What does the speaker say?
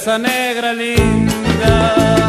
esa negra linda.